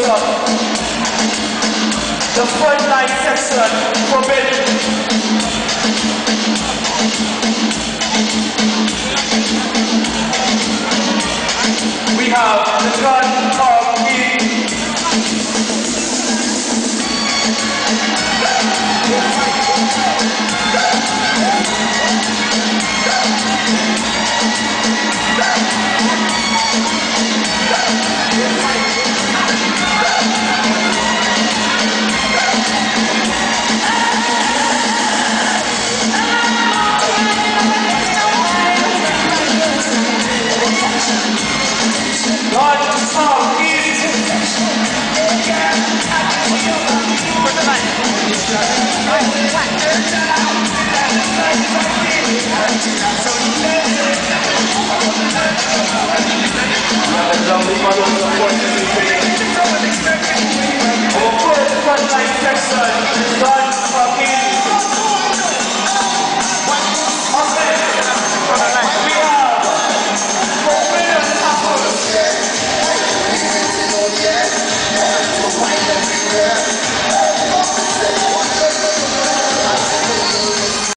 The front line section forbidden. We have the gun Vai.